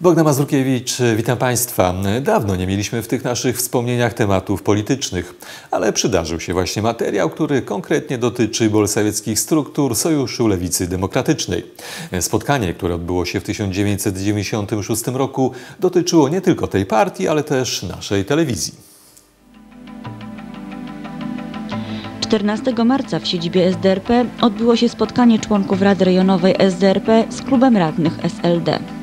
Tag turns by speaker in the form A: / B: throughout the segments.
A: Bogdan Mazurkiewicz, witam Państwa. Dawno nie mieliśmy w tych naszych wspomnieniach tematów politycznych, ale przydarzył się właśnie materiał, który konkretnie dotyczy bolsawieckich struktur Sojuszu Lewicy Demokratycznej. Spotkanie, które odbyło się w 1996 roku, dotyczyło nie tylko tej partii, ale też naszej telewizji.
B: 14 marca w siedzibie SDRP odbyło się spotkanie członków Rady Rejonowej SDRP z klubem radnych SLD.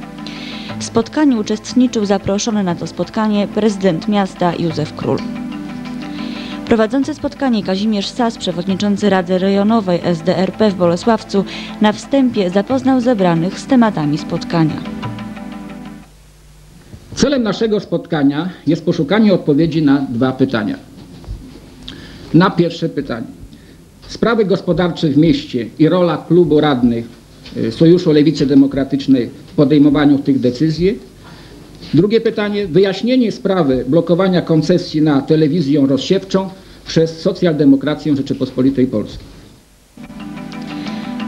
B: W spotkaniu uczestniczył zaproszony na to spotkanie prezydent miasta Józef Król. Prowadzący spotkanie Kazimierz Sas, przewodniczący Rady Rejonowej SDRP w Bolesławcu, na wstępie zapoznał zebranych z tematami spotkania.
C: Celem naszego spotkania jest poszukanie odpowiedzi na dwa pytania. Na pierwsze pytanie. Sprawy gospodarcze w mieście i rola klubu radnych y, Sojuszu Lewicy Demokratycznej podejmowaniu tych decyzji. Drugie pytanie. Wyjaśnienie sprawy blokowania koncesji na telewizję rozsiewczą przez socjaldemokrację Rzeczypospolitej Polskiej.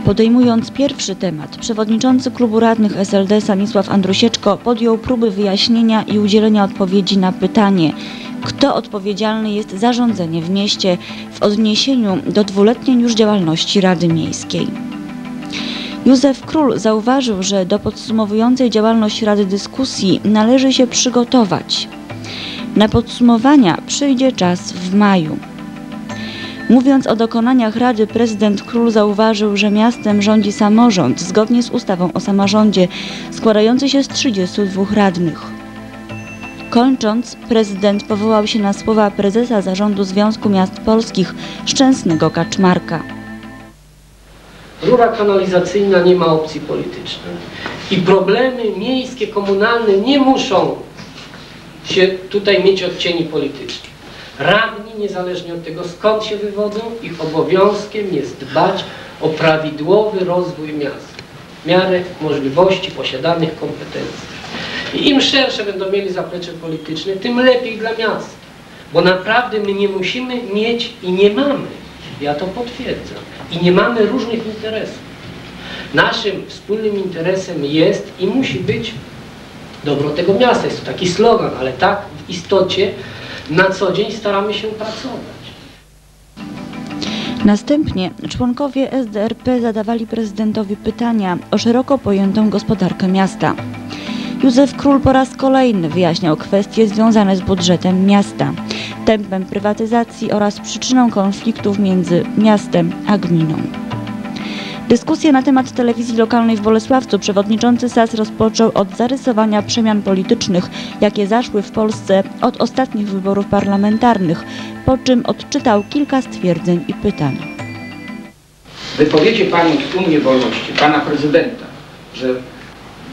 B: Podejmując pierwszy temat, przewodniczący klubu radnych SLD Stanisław Andrusieczko podjął próby wyjaśnienia i udzielenia odpowiedzi na pytanie, kto odpowiedzialny jest za rządzenie w mieście w odniesieniu do dwuletniej już działalności Rady Miejskiej. Józef Król zauważył, że do podsumowującej działalność Rady dyskusji należy się przygotować. Na podsumowania przyjdzie czas w maju. Mówiąc o dokonaniach Rady, prezydent Król zauważył, że miastem rządzi samorząd zgodnie z ustawą o samorządzie składający się z 32 radnych. Kończąc, prezydent powołał się na słowa prezesa Zarządu Związku Miast Polskich Szczęsnego Kaczmarka.
D: Rura kanalizacyjna nie ma opcji politycznej. I problemy miejskie, komunalne nie muszą się tutaj mieć odcieni politycznych. Radni, niezależnie od tego skąd się wywodzą, ich obowiązkiem jest dbać o prawidłowy rozwój miasta w miarę możliwości posiadanych kompetencji. I im szersze będą mieli zaplecze polityczne, tym lepiej dla miasta. Bo naprawdę my nie musimy mieć i nie mamy, ja to potwierdzam, i nie mamy różnych interesów. Naszym wspólnym interesem jest i musi być dobro tego miasta. Jest to taki slogan, ale tak w istocie na co dzień staramy się pracować.
B: Następnie członkowie SDRP zadawali prezydentowi pytania o szeroko pojętą gospodarkę miasta. Józef Król po raz kolejny wyjaśniał kwestie związane z budżetem miasta, tempem prywatyzacji oraz przyczyną konfliktów między miastem a gminą. Dyskusję na temat telewizji lokalnej w Bolesławcu przewodniczący SAS rozpoczął od zarysowania przemian politycznych, jakie zaszły w Polsce od ostatnich wyborów parlamentarnych, po czym odczytał kilka stwierdzeń i pytań.
C: Wypowiedzi Pani w Unii Wolności, Pana Prezydenta, że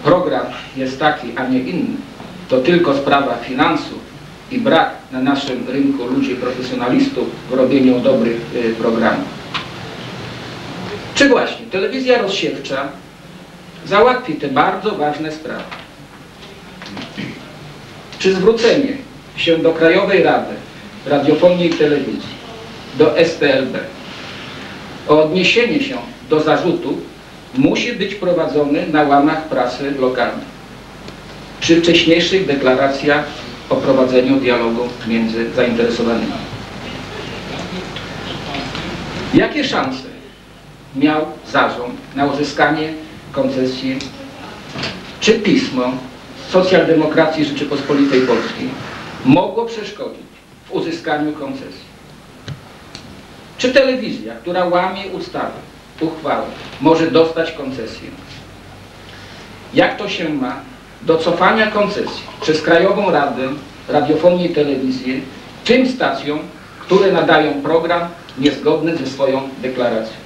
C: program jest taki, a nie inny, to tylko sprawa finansów i brak na naszym rynku ludzi profesjonalistów w robieniu dobrych y, programów. Czy właśnie telewizja rozsiewcza załatwi te bardzo ważne sprawy? Czy zwrócenie się do Krajowej Rady Radiofonii i Telewizji, do STLB o odniesienie się do zarzutów musi być prowadzony na łamach prasy lokalnej. Przy wcześniejszych deklaracjach o prowadzeniu dialogu między zainteresowanymi. Jakie szanse miał zarząd na uzyskanie koncesji czy pismo socjaldemokracji Rzeczypospolitej Polskiej mogło przeszkodzić w uzyskaniu koncesji? Czy telewizja, która łamie ustawy, uchwałę, może dostać koncesję? Jak to się ma do cofania koncesji przez Krajową Radę Radiofonii i Telewizji tym stacjom, które nadają program niezgodny ze swoją deklaracją?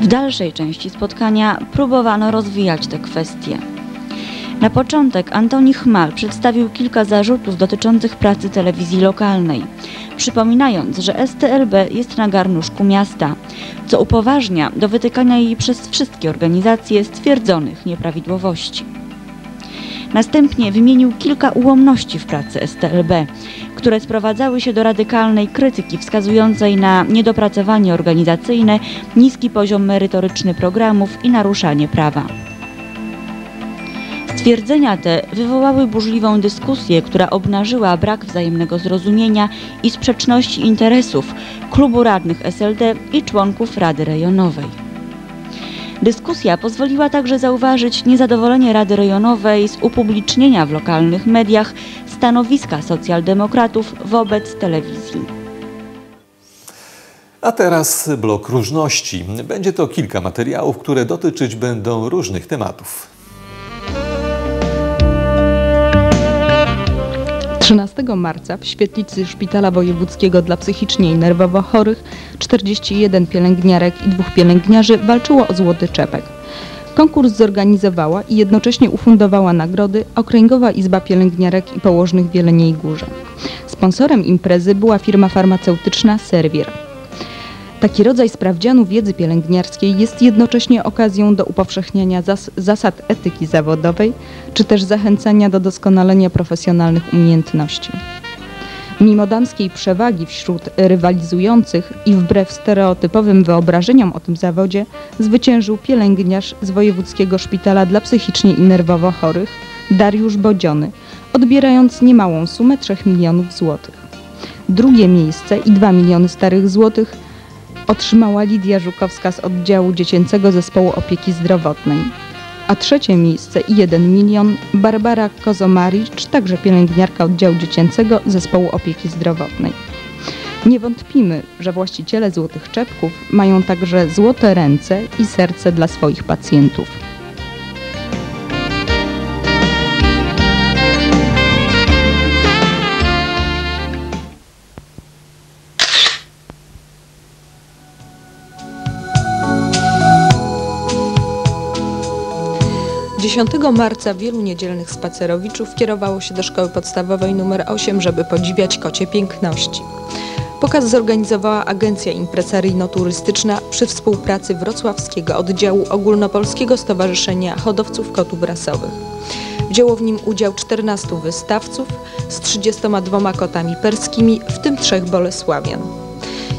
B: W dalszej części spotkania próbowano rozwijać te kwestie. Na początek Antoni Chmal przedstawił kilka zarzutów dotyczących pracy telewizji lokalnej, przypominając, że STLB jest na garnuszku miasta, co upoważnia do wytykania jej przez wszystkie organizacje stwierdzonych nieprawidłowości. Następnie wymienił kilka ułomności w pracy STLB, które sprowadzały się do radykalnej krytyki wskazującej na niedopracowanie organizacyjne, niski poziom merytoryczny programów i naruszanie prawa. Stwierdzenia te wywołały burzliwą dyskusję, która obnażyła brak wzajemnego zrozumienia i sprzeczności interesów klubu radnych SLD i członków Rady Rejonowej. Dyskusja pozwoliła także zauważyć niezadowolenie Rady Rejonowej z upublicznienia w lokalnych mediach stanowiska socjaldemokratów wobec telewizji.
A: A teraz blok różności. Będzie to kilka materiałów, które dotyczyć będą różnych tematów.
E: 13 marca w świetlicy Szpitala Wojewódzkiego dla psychicznie i nerwowo chorych 41 pielęgniarek i dwóch pielęgniarzy walczyło o złoty czepek. Konkurs zorganizowała i jednocześnie ufundowała nagrody Okręgowa Izba Pielęgniarek i Położnych w Jeleniej Górze. Sponsorem imprezy była firma farmaceutyczna Servier. Taki rodzaj sprawdzianu wiedzy pielęgniarskiej jest jednocześnie okazją do upowszechniania zas zasad etyki zawodowej, czy też zachęcania do doskonalenia profesjonalnych umiejętności. Mimo damskiej przewagi wśród rywalizujących i wbrew stereotypowym wyobrażeniom o tym zawodzie, zwyciężył pielęgniarz z Wojewódzkiego Szpitala dla Psychicznie i Nerwowo Chorych, Dariusz Bodziony, odbierając niemałą sumę 3 milionów złotych. Drugie miejsce i 2 miliony starych złotych otrzymała Lidia Żukowska z oddziału dziecięcego zespołu opieki zdrowotnej. A trzecie miejsce i 1 milion Barbara Kozomaric, także pielęgniarka oddziału dziecięcego zespołu opieki zdrowotnej. Nie wątpimy, że właściciele złotych czepków mają także złote ręce i serce dla swoich pacjentów. Dziesiątego marca wielu niedzielnych spacerowiczów kierowało się do szkoły podstawowej nr 8, żeby podziwiać kocie piękności. Pokaz zorganizowała agencja impresaryjno-turystyczna przy współpracy wrocławskiego oddziału Ogólnopolskiego Stowarzyszenia Hodowców Kotów Rasowych. Wzięło w nim udział 14 wystawców z 32 kotami perskimi, w tym trzech Bolesławian.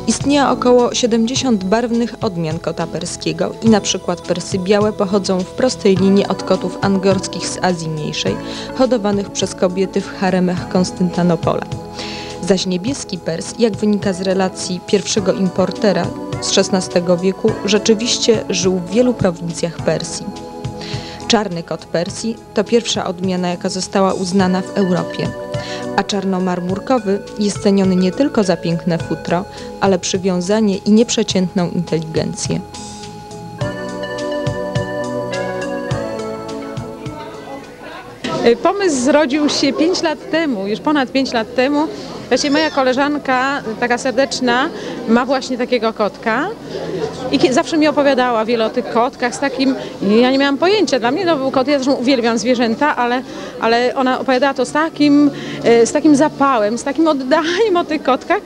E: Istnieje około 70 barwnych odmian kota perskiego i na przykład persy białe pochodzą w prostej linii od kotów angorskich z Azji Mniejszej, hodowanych przez kobiety w haremach Konstantynopola. Zaś niebieski pers, jak wynika z relacji pierwszego importera z XVI wieku, rzeczywiście żył w wielu prowincjach Persji. Czarny kot Persji to pierwsza odmiana, jaka została uznana w Europie a czarnomarmurkowy jest ceniony nie tylko za piękne futro, ale przywiązanie i nieprzeciętną inteligencję.
F: Pomysł zrodził się 5 lat temu, już ponad 5 lat temu. Właśnie moja koleżanka, taka serdeczna, ma właśnie takiego kotka i zawsze mi opowiadała wiele o tych kotkach z takim, ja nie miałam pojęcia, dla mnie to był kot, ja zresztą uwielbiam zwierzęta, ale, ale ona opowiadała to z takim, e, z takim zapałem, z takim oddaniem o tych kotkach.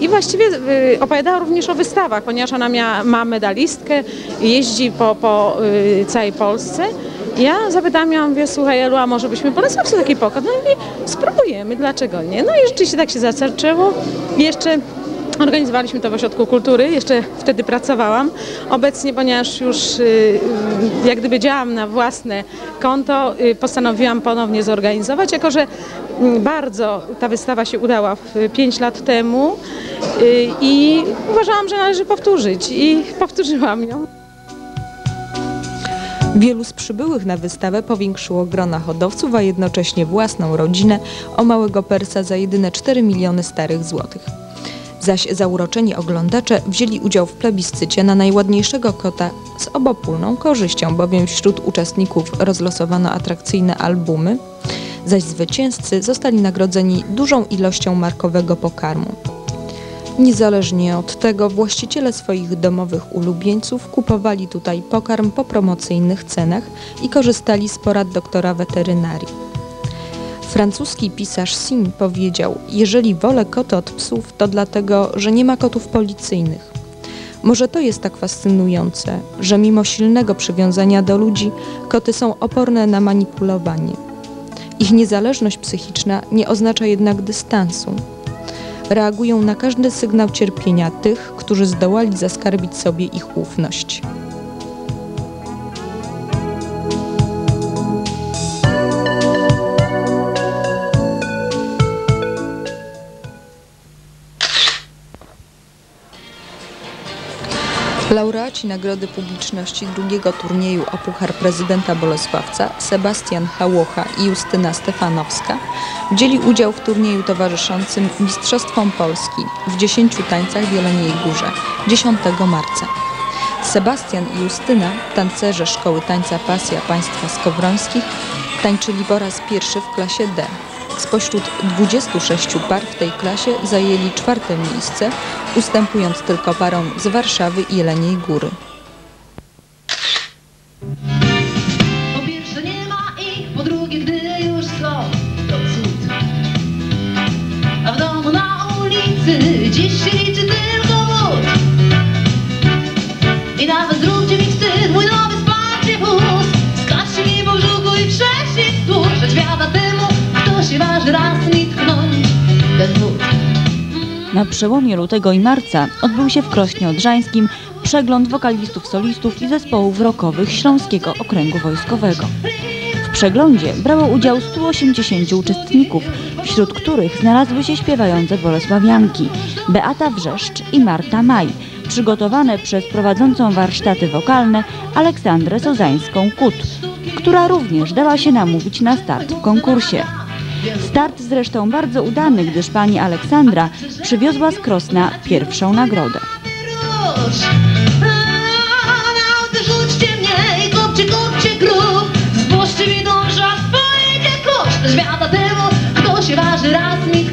F: I właściwie e, opowiadała również o wystawach, ponieważ ona miała, ma medalistkę, jeździ po, po e, całej Polsce. Ja zapytałam ją, mówię, słuchaj Elu, a może byśmy polecali sobie taki pokój? No i spróbujemy, dlaczego nie? No i rzeczywiście tak się zaczęło. Jeszcze Organizowaliśmy to w Ośrodku Kultury, jeszcze wtedy pracowałam. Obecnie, ponieważ już y, jak gdyby działam na własne konto, y, postanowiłam ponownie zorganizować, jako że mm, bardzo ta wystawa się udała 5 lat temu y, i uważałam, że należy powtórzyć i powtórzyłam ją.
E: Wielu z przybyłych na wystawę powiększyło grona hodowców, a jednocześnie własną rodzinę. O małego persa za jedyne 4 miliony starych złotych. Zaś zauroczeni oglądacze wzięli udział w plebiscycie na najładniejszego kota z obopólną korzyścią, bowiem wśród uczestników rozlosowano atrakcyjne albumy, zaś zwycięzcy zostali nagrodzeni dużą ilością markowego pokarmu. Niezależnie od tego właściciele swoich domowych ulubieńców kupowali tutaj pokarm po promocyjnych cenach i korzystali z porad doktora weterynarii. Francuski pisarz Sim powiedział: Jeżeli wolę koty od psów, to dlatego, że nie ma kotów policyjnych. Może to jest tak fascynujące, że mimo silnego przywiązania do ludzi, koty są oporne na manipulowanie. Ich niezależność psychiczna nie oznacza jednak dystansu. Reagują na każdy sygnał cierpienia tych, którzy zdołali zaskarbić sobie ich ufność. Laureaci Nagrody Publiczności drugiego turnieju o Puchar Prezydenta Bolesławca Sebastian Hałocha i Justyna Stefanowska wzięli udział w turnieju towarzyszącym Mistrzostwom Polski w 10 tańcach w Jeleniej Górze 10 marca. Sebastian i Justyna, tancerze Szkoły Tańca Pasja Państwa Skowrońskich, tańczyli po raz pierwszy w klasie D. Spośród 26 par w tej klasie zajęli czwarte miejsce, ustępując tylko parom z Warszawy i Jeleniej Góry.
B: Przełomie lutego i marca odbył się w Krośnie Odrzańskim przegląd wokalistów, solistów i zespołów rockowych Śląskiego Okręgu Wojskowego. W przeglądzie brało udział 180 uczestników, wśród których znalazły się śpiewające bolesławianki Beata Wrzeszcz i Marta Maj, przygotowane przez prowadzącą warsztaty wokalne Aleksandrę Sozańską-Kut, która również dała się namówić na start w konkursie. Start zresztą bardzo udany, gdyż pani Aleksandra przywiozła z Krosna pierwszą nagrodę.
G: Temu, kto się waży raz mi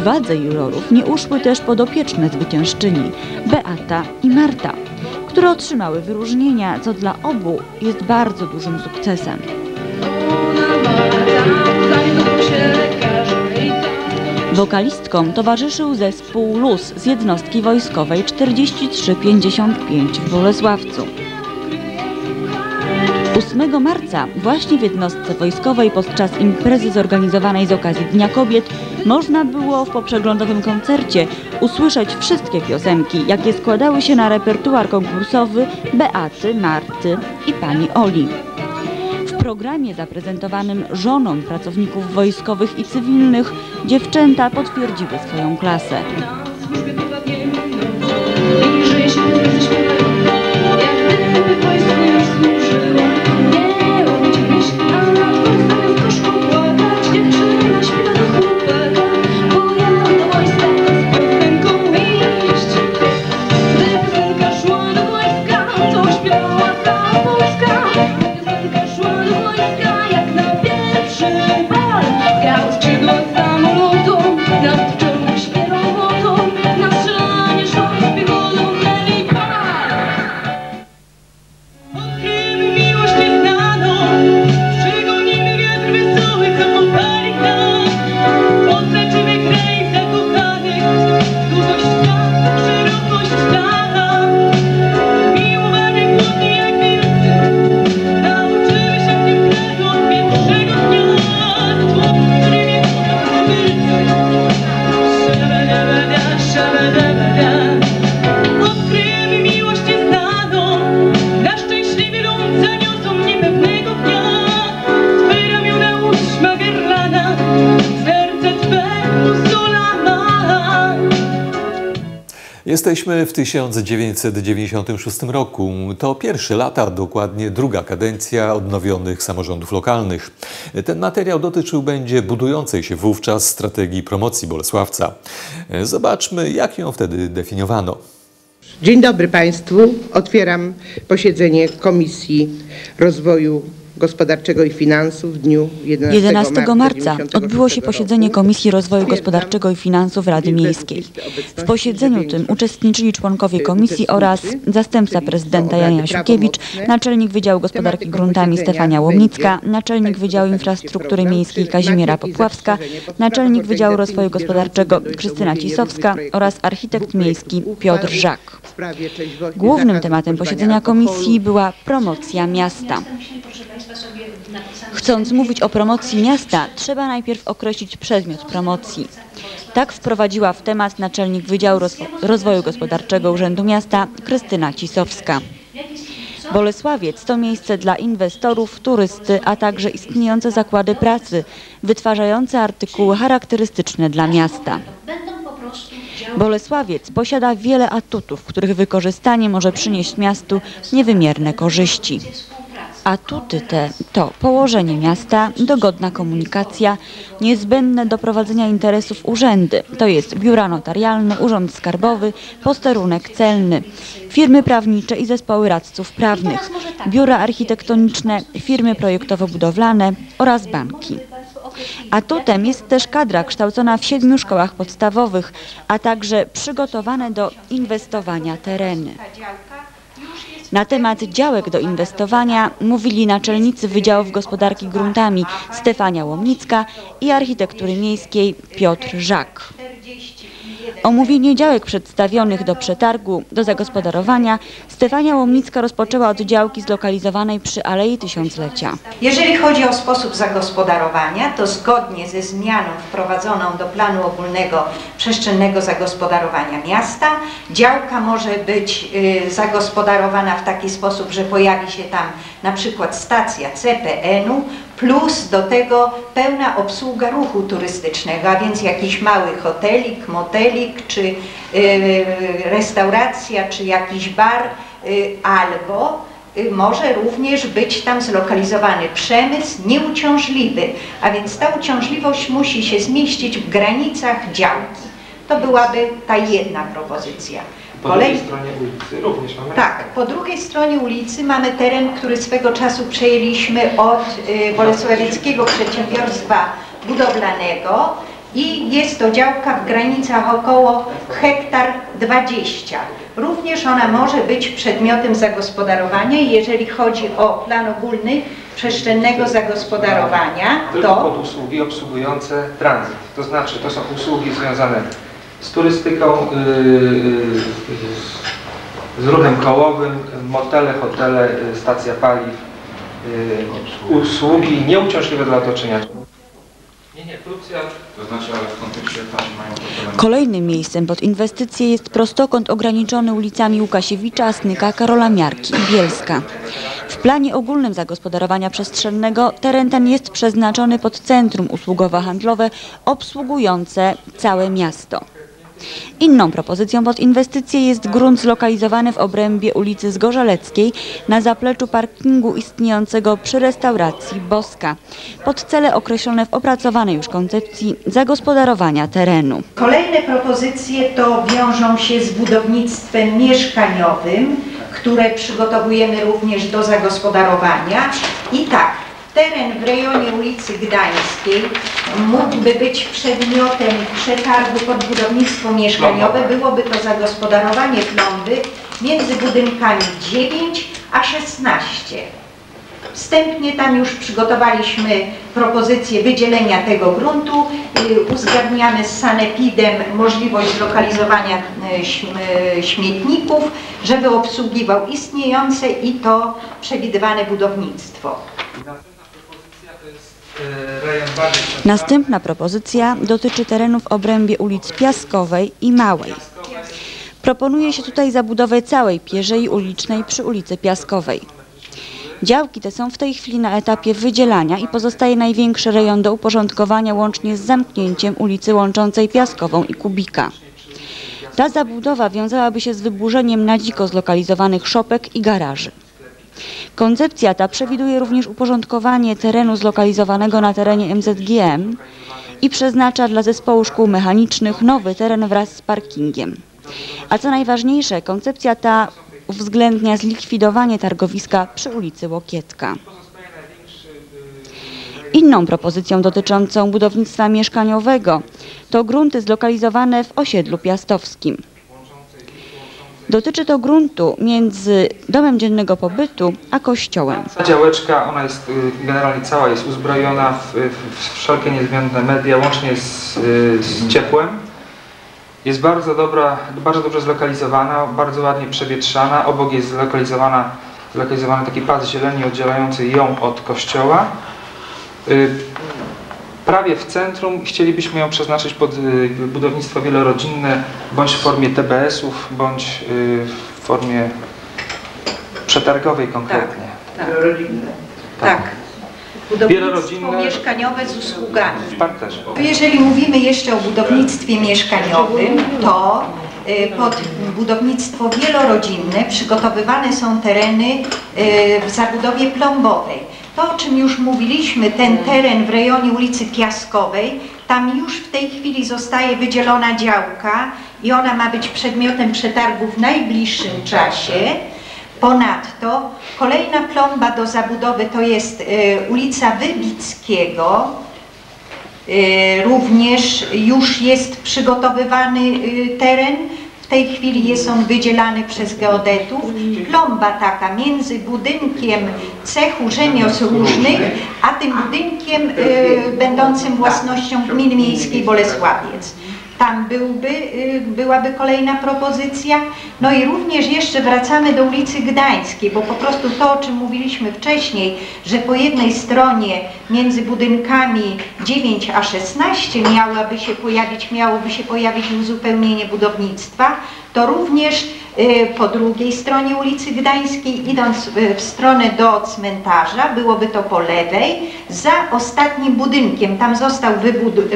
B: Uwadze jurorów nie uszły też podopieczne zwyciężczyni Beata i Marta, które otrzymały wyróżnienia, co dla obu jest bardzo dużym sukcesem. Wokalistkom towarzyszył zespół Luz z jednostki wojskowej 4355 w Bolesławcu. 8 marca właśnie w jednostce wojskowej podczas imprezy zorganizowanej z okazji Dnia Kobiet można było w poprzeglądowym koncercie usłyszeć wszystkie piosenki, jakie składały się na repertuar konkursowy Beaty, Marty i pani Oli. W programie zaprezentowanym żonom pracowników wojskowych i cywilnych dziewczęta potwierdziły swoją klasę.
A: Jesteśmy w 1996 roku. To pierwsze lata, dokładnie druga kadencja odnowionych samorządów lokalnych. Ten materiał dotyczył będzie budującej się wówczas strategii promocji Bolesławca. Zobaczmy, jak ją wtedy definiowano.
H: Dzień dobry Państwu. Otwieram posiedzenie Komisji Rozwoju Gospodarczego i Finansów w dniu 11,
B: 11 marca
H: 96
B: odbyło się
H: roku.
B: posiedzenie Komisji Rozwoju Gospodarczego i Finansów Rady Miejskiej. W posiedzeniu tym
H: 90
B: uczestniczyli członkowie komisji oraz zastępca prezydenta
H: są
B: Jan
H: obrady
B: Jasiukiewicz,
H: prawomocne.
B: naczelnik Wydziału Gospodarki Gruntami Stefania Łomnicka, naczelnik Wydziału Infrastruktury Miejskiej Kazimiera Popławska, naczelnik Wydziału Rozwoju Gospodarczego Krystyna Cisowska oraz architekt miejski Piotr Żak. Głównym tematem posiedzenia komisji była promocja miasta. Chcąc mówić o promocji miasta, trzeba najpierw określić przedmiot promocji. Tak wprowadziła w temat naczelnik Wydziału Rozwo- Rozwoju Gospodarczego Urzędu Miasta Krystyna Cisowska. Bolesławiec to miejsce dla inwestorów, turysty, a także istniejące zakłady pracy, wytwarzające artykuły charakterystyczne dla miasta. Bolesławiec posiada wiele atutów, których wykorzystanie może przynieść miastu niewymierne korzyści. Atuty te to położenie miasta, dogodna komunikacja, niezbędne do prowadzenia interesów urzędy, to jest biura notarialne, urząd skarbowy, posterunek celny, firmy prawnicze i zespoły radców prawnych, biura architektoniczne, firmy projektowo-budowlane oraz banki. Atutem jest też kadra kształcona w siedmiu szkołach podstawowych, a także przygotowane do inwestowania tereny. Na temat działek do inwestowania mówili naczelnicy Wydziałów Gospodarki Gruntami Stefania Łomnicka i Architektury Miejskiej Piotr Żak. Omówienie działek przedstawionych do przetargu do zagospodarowania Stefania Łomnicka rozpoczęła od działki zlokalizowanej przy Alei Tysiąclecia.
I: Jeżeli chodzi o sposób zagospodarowania, to zgodnie ze zmianą wprowadzoną do planu ogólnego przestrzennego zagospodarowania miasta, działka może być y, zagospodarowana w taki sposób, że pojawi się tam na przykład stacja CPN-u plus do tego pełna obsługa ruchu turystycznego, a więc jakiś mały hotelik, motelik, czy y, restauracja, czy jakiś bar, y, albo y, może również być tam zlokalizowany przemysł nieuciążliwy, a więc ta uciążliwość musi się zmieścić w granicach działki. To byłaby ta jedna propozycja.
J: Po
I: Kolej-
J: drugiej stronie ulicy również mamy
I: tak, po drugiej stronie ulicy mamy teren, który swego czasu przejęliśmy od y, Bolesławieckiego Przedsiębiorstwa Budowlanego i jest to działka w granicach około hektar 20. Również ona może być przedmiotem zagospodarowania i jeżeli chodzi o plan ogólny przestrzennego zagospodarowania,
J: tylko pod
I: to
J: usługi obsługujące tranzyt. To znaczy, to są usługi związane z turystyką, yy, z, z ruchem kołowym, motele, hotele, yy, stacja paliw, usługi nieuciążliwe dla otoczenia. Nie, nie, Turcja
K: To znaczy, ale w kontekście tam mają problem.
B: Kolejnym miejscem pod inwestycje jest prostokąt ograniczony ulicami Łukasiewicza, Snyka, Karola Miarki i Bielska. W planie ogólnym zagospodarowania przestrzennego teren ten jest przeznaczony pod centrum usługowo-handlowe obsługujące całe miasto. Inną propozycją pod inwestycje jest grunt zlokalizowany w obrębie ulicy Zgorzeleckiej na zapleczu parkingu istniejącego przy restauracji Boska pod cele określone w opracowanej już koncepcji zagospodarowania terenu.
I: Kolejne propozycje to wiążą się z budownictwem mieszkaniowym, które przygotowujemy również do zagospodarowania. I tak, teren w rejonie ulicy Gdańskiej mógłby być przedmiotem przetargu pod budownictwo mieszkaniowe. Byłoby to zagospodarowanie plomby między budynkami 9 a 16. Wstępnie tam już przygotowaliśmy propozycję wydzielenia tego gruntu. Y, Uzgadniamy z Sanepidem możliwość zlokalizowania y, y, śmietników, żeby obsługiwał istniejące i to przewidywane budownictwo.
J: Następna propozycja
B: dotyczy terenów w obrębie ulic Piaskowej i Małej. Proponuje się tutaj zabudowę całej pierzei ulicznej przy ulicy Piaskowej. Działki te są w tej chwili na etapie wydzielania i pozostaje największy rejon do uporządkowania łącznie z zamknięciem ulicy łączącej Piaskową i Kubika. Ta zabudowa wiązałaby się z wyburzeniem na dziko zlokalizowanych szopek i garaży. Koncepcja ta przewiduje również uporządkowanie terenu zlokalizowanego na terenie MZGM i przeznacza dla zespołu szkół mechanicznych nowy teren wraz z parkingiem. A co najważniejsze, koncepcja ta uwzględnia zlikwidowanie targowiska przy ulicy Łokietka. Inną propozycją dotyczącą budownictwa mieszkaniowego to grunty zlokalizowane w osiedlu piastowskim. Dotyczy to gruntu między domem dziennego pobytu a kościołem.
J: Ta działeczka, ona jest y, generalnie cała jest uzbrojona w, w, wszelkie niezbędne media, łącznie z, y, z ciepłem. Jest bardzo dobra, bardzo dobrze zlokalizowana, bardzo ładnie przewietrzana. Obok jest zlokalizowana, zlokalizowany taki pas zieleni oddzielający ją od kościoła. Prawie w centrum chcielibyśmy ją przeznaczyć pod y, budownictwo wielorodzinne, bądź w formie TBS-ów, bądź y, w formie przetargowej konkretnie.
I: Tak. Tak. Budownictwo
J: Wielorodzinne.
I: mieszkaniowe z usługami.
J: W parterze.
I: Jeżeli mówimy jeszcze o budownictwie mieszkaniowym, to y, pod budownictwo wielorodzinne przygotowywane są tereny w zabudowie plombowej. To, o czym już mówiliśmy, ten teren w rejonie ulicy Piaskowej, tam już w tej chwili zostaje wydzielona działka i ona ma być przedmiotem przetargu w najbliższym czasie. Ponadto kolejna plomba do zabudowy to jest y, ulica Wybickiego, Y, Również już jest przygotowywany y, teren. Tej chwili jest on wydzielany przez geodetów. Plomba taka między budynkiem cechu rzemiosł różnych, a tym budynkiem y, będącym własnością Gminy Miejskiej Bolesławiec. Tam byłby, y, byłaby kolejna propozycja. No i również jeszcze wracamy do ulicy Gdańskiej, bo po prostu to, o czym mówiliśmy wcześniej, że po jednej stronie między budynkami 9 a 16 miałaby się pojawić, miałoby się pojawić uzupełnienie budownictwa, to również po drugiej stronie ulicy Gdańskiej, idąc y, w stronę do cmentarza, byłoby to po lewej, za ostatnim budynkiem. Tam został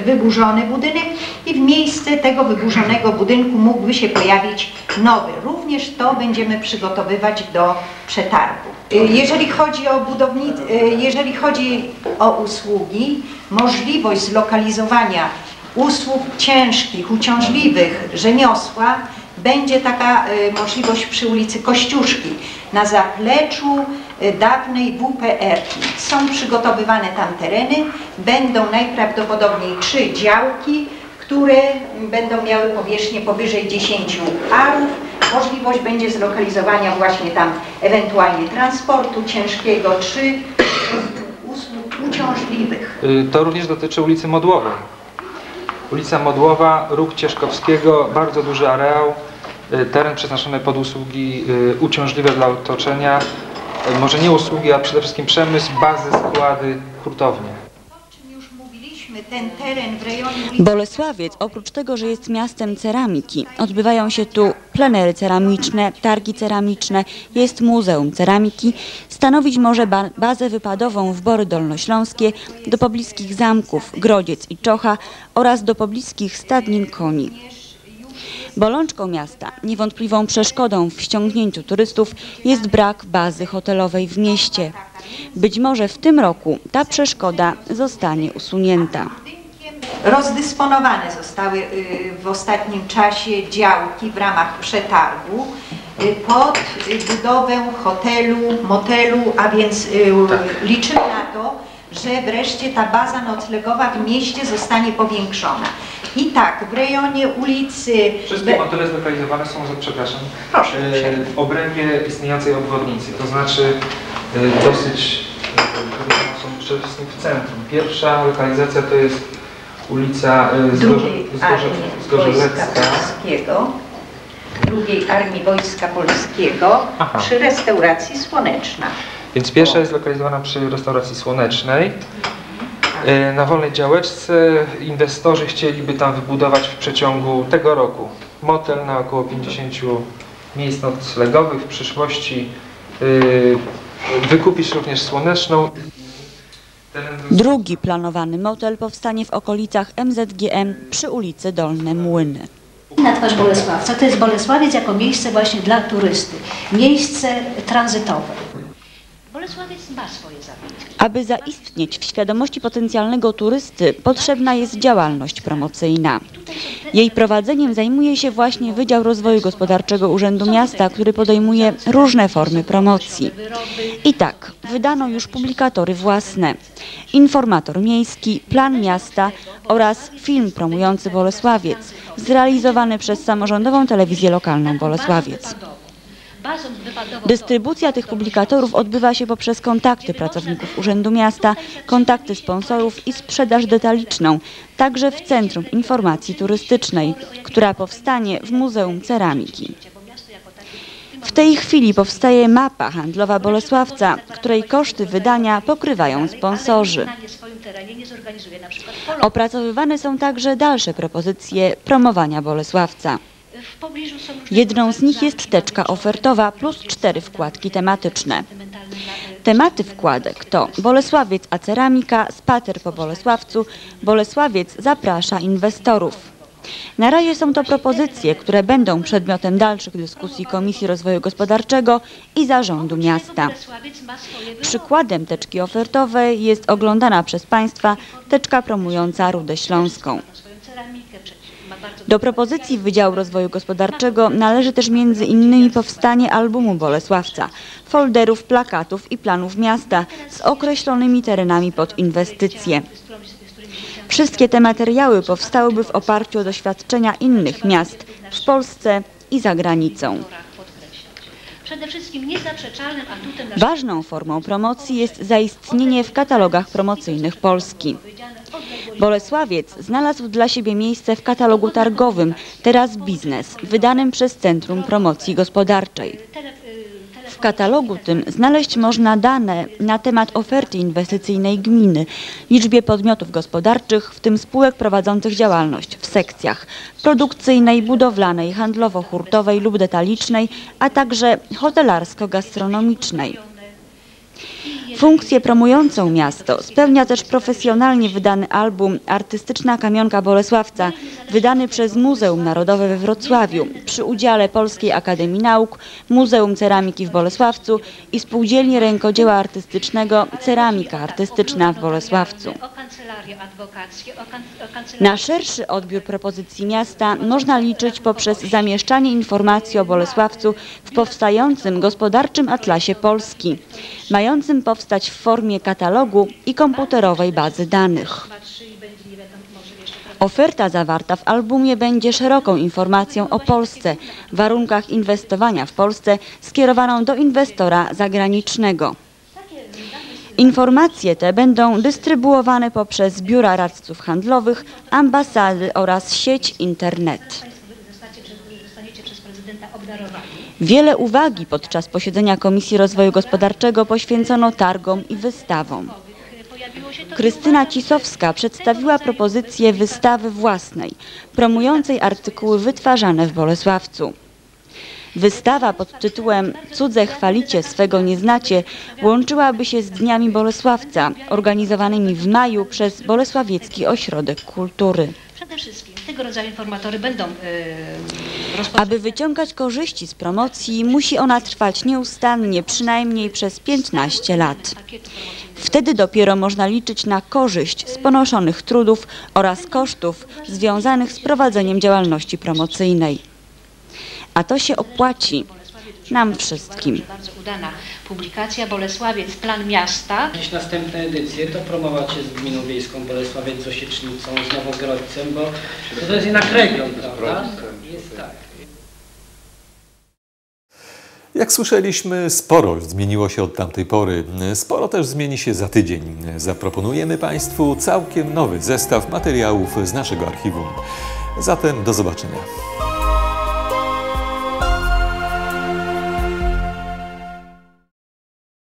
I: wyburzony budynek i w miejsce tego wyburzonego budynku mógłby się pojawić nowy. Również to będziemy przygotowywać do przetargu. Y, Jeżeli chodzi o budownictwo, jeżeli chodzi o usługi, możliwość zlokalizowania usług ciężkich, uciążliwych, rzemiosła, będzie taka y, możliwość przy ulicy Kościuszki, na zapleczu y, dawnej WPR. Są przygotowywane tam tereny, będą najprawdopodobniej trzy działki, które będą miały powierzchnię powyżej 10 arów. Możliwość będzie zlokalizowania właśnie tam ewentualnie transportu ciężkiego czy usług uciążliwych.
J: Y, To również dotyczy ulicy Modłowej. Ulica Modłowa, ruch Cieszkowskiego, bardzo duży areał, y, teren przeznaczony pod usługi y, uciążliwe dla otoczenia. Y, Może nie usługi, a przede wszystkim przemysł, bazy, składy, hurtownie.
I: czym już mówiliśmy, ten teren w rejonie ulicy
B: Bolesławiec, oprócz tego, że jest miastem ceramiki, odbywają się tu plenery ceramiczne, targi ceramiczne, jest Muzeum Ceramiki, stanowić może ba bazę wypadową w Bory Dolnośląskie do pobliskich zamków Grodziec i Czocha oraz do pobliskich stadnin koni. Bolączką miasta, niewątpliwą przeszkodą w ściągnięciu turystów jest brak bazy hotelowej w mieście. Być może w tym roku ta przeszkoda zostanie usunięta.
I: Rozdysponowane zostały y, w ostatnim czasie działki w ramach przetargu y, pod y, budowę hotelu, motelu, a więc y, liczymy na to, że wreszcie ta baza noclegowa w mieście zostanie powiększona. I tak, w rejonie ulicy...
J: Wszystkie motyle zlokalizowane są, za- przepraszam,
I: Proszę,
J: e,
I: uprzejmie.
J: w obrębie istniejącej obwodnicy, to znaczy e, dosyć e, są przede wszystkim w centrum. Pierwsza lokalizacja to jest ulica Zgorzelecka.
I: Polskiego, drugiej Armii Wojska Polskiego
J: Aha.
I: przy restauracji Słoneczna.
J: Więc pierwsza jest zlokalizowana przy restauracji słonecznej. E, Na wolnej działeczce inwestorzy chcieliby tam wybudować w przeciągu tego roku motel na około 50 miejsc noclegowych. W przyszłości e, wykupić również słoneczną.
B: Drugi planowany motel powstanie w okolicach MZGM przy ulicy Dolne Młyny.
L: Na twarz Bolesławca to jest Bolesławiec jako miejsce właśnie dla turysty, miejsce tranzytowe. Bolesławiec ma swoje zabytki.
B: Aby zaistnieć w świadomości potencjalnego turysty, potrzebna jest działalność promocyjna. Jej prowadzeniem zajmuje się właśnie Wydział Rozwoju Gospodarczego Urzędu Miasta, który podejmuje różne formy promocji. I tak, wydano już publikatory własne. Informator miejski, plan miasta oraz film promujący Bolesławiec, zrealizowany przez samorządową telewizję lokalną Bolesławiec. Dystrybucja tych publikatorów odbywa się poprzez kontakty pracowników Urzędu Miasta, kontakty sponsorów i sprzedaż detaliczną, także w Centrum Informacji Turystycznej, która powstanie w Muzeum Ceramiki. W tej chwili powstaje mapa handlowa Bolesławca, której koszty wydania pokrywają sponsorzy. Opracowywane są także dalsze propozycje promowania Bolesławca. Jedną z nich jest teczka ofertowa plus cztery wkładki tematyczne. Tematy wkładek to Bolesławiec a ceramika, spacer po Bolesławcu, Bolesławiec zaprasza inwestorów. Na razie są to propozycje, które będą przedmiotem dalszych dyskusji Komisji Rozwoju Gospodarczego i Zarządu Miasta. Przykładem teczki ofertowej jest oglądana przez Państwa teczka promująca Rudę Śląską. Do propozycji Wydziału Rozwoju Gospodarczego należy też między innymi powstanie albumu Bolesławca, folderów, plakatów i planów miasta z określonymi terenami pod inwestycje. Wszystkie te materiały powstałyby w oparciu o doświadczenia innych miast w Polsce i za granicą.
L: Przede wszystkim niezaprzeczalnym atutem
B: Ważną formą promocji jest zaistnienie w katalogach promocyjnych Polski. Bolesławiec znalazł dla siebie miejsce w katalogu targowym Teraz Biznes, wydanym przez Centrum Promocji Gospodarczej. Katalogu tym znaleźć można dane na temat oferty inwestycyjnej gminy, liczbie podmiotów gospodarczych, w tym spółek prowadzących działalność w sekcjach produkcyjnej, budowlanej, handlowo-hurtowej lub detalicznej, a także hotelarsko-gastronomicznej. Funkcję promującą miasto spełnia też profesjonalnie wydany album Artystyczna Kamionka Bolesławca, wydany przez Muzeum Narodowe we Wrocławiu przy udziale Polskiej Akademii Nauk, Muzeum Ceramiki w Bolesławcu i Spółdzielni Rękodzieła Artystycznego Ceramika Artystyczna w Bolesławcu. Na szerszy odbiór propozycji miasta można liczyć poprzez zamieszczanie informacji o Bolesławcu w powstającym gospodarczym atlasie Polski, mającym powstać w formie katalogu i komputerowej bazy danych. Oferta zawarta w albumie będzie szeroką informacją o Polsce, warunkach inwestowania w Polsce skierowaną do inwestora zagranicznego. Informacje te będą dystrybuowane poprzez biura radców handlowych, ambasady oraz sieć internet. Wiele uwagi podczas posiedzenia Komisji Rozwoju Gospodarczego poświęcono targom i wystawom. Krystyna Cisowska przedstawiła propozycję wystawy własnej, promującej artykuły wytwarzane w Bolesławcu. Wystawa pod tytułem Cudze chwalicie, swego nie znacie łączyłaby się z Dniami Bolesławca, organizowanymi w maju przez Bolesławiecki Ośrodek Kultury.
L: Tego rodzaju informatory będą rozpoczęte.
B: Aby wyciągać korzyści z promocji, musi ona trwać nieustannie, przynajmniej przez 15 lat. Wtedy dopiero można liczyć na korzyść z ponoszonych trudów oraz kosztów związanych z prowadzeniem działalności promocyjnej. A to się opłaci nam wszystkim.
L: Bardzo udana publikacja Bolesławiec, plan miasta.
D: Dziś następne edycje to promować się z Gminą Wiejską Bolesławiec, z Osiecznicą, z Nowogrodcem, bo to, to jest jednak region, prawda? Jest tak.
A: Jak słyszeliśmy, sporo zmieniło się od tamtej pory. Sporo też zmieni się za tydzień. Zaproponujemy Państwu całkiem nowy zestaw materiałów z naszego archiwum. Zatem do zobaczenia.